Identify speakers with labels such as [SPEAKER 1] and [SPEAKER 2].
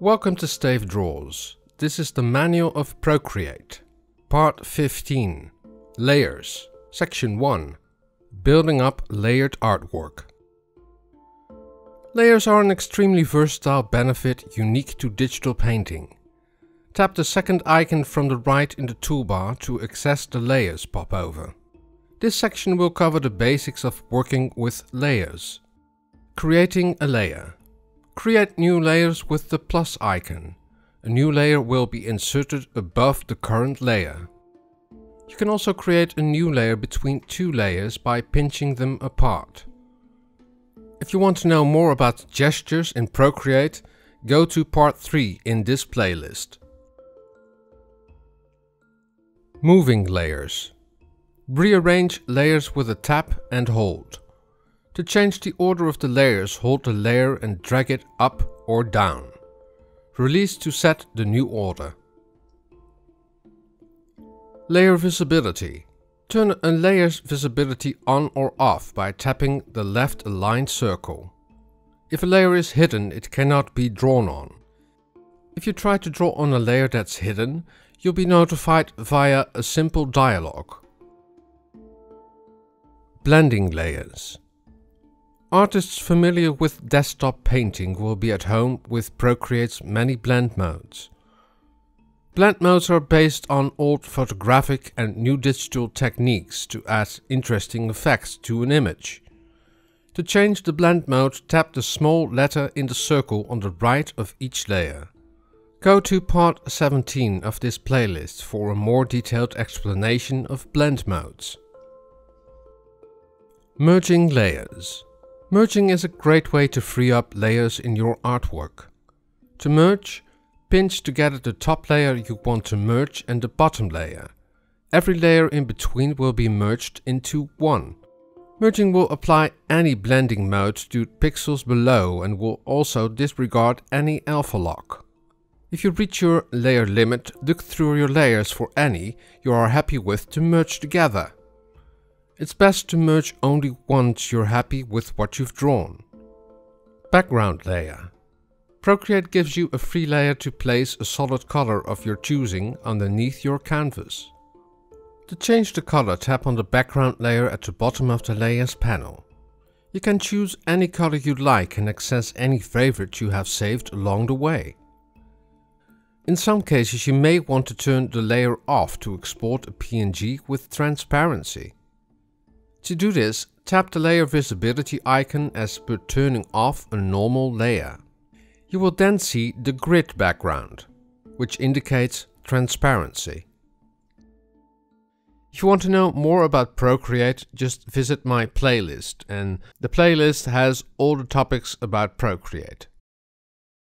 [SPEAKER 1] Welcome to Stayf Draws. This is the Manual of Procreate, Part 15, Layers, Section 1, Building up Layered Artwork. Layers are an extremely versatile benefit unique to digital painting. Tap the second icon from the right in the toolbar to access the Layers popover. This section will cover the basics of working with layers. Creating a layer. Create new layers with the plus icon. A new layer will be inserted above the current layer. You can also create a new layer between two layers by pinching them apart. If you want to know more about gestures in Procreate, go to part 3 in this playlist. Moving layers. Rearrange layers with a tap and hold. To change the order of the layers, hold the layer and drag it up or down. Release to set the new order. Layer visibility. Turn a layer's visibility on or off by tapping the left aligned circle. If a layer is hidden, it cannot be drawn on. If you try to draw on a layer that's hidden, you'll be notified via a simple dialog. Blending layers. Artists familiar with desktop painting will be at home with Procreate's many blend modes. Blend modes are based on old photographic and new digital techniques to add interesting effects to an image. To change the blend mode, tap the small letter in the circle on the right of each layer. Go to part 17 of this playlist for a more detailed explanation of blend modes. Merging layers. Merging is a great way to free up layers in your artwork. To merge, pinch together the top layer you want to merge and the bottom layer. Every layer in between will be merged into one. Merging will apply any blending mode to pixels below and will also disregard any alpha lock. If you reach your layer limit, look through your layers for any you are happy with to merge together. It's best to merge only once you're happy with what you've drawn. Background layer. Procreate gives you a free layer to place a solid color of your choosing underneath your canvas. To change the color, tap on the background layer at the bottom of the layers panel. You can choose any color you like and access any favorite you have saved along the way. In some cases you may want to turn the layer off to export a PNG with transparency. To do this, tap the layer visibility icon as per turning off a normal layer. You will then see the grid background, which indicates transparency. If you want to know more about Procreate, just visit my playlist and the playlist has all the topics about Procreate.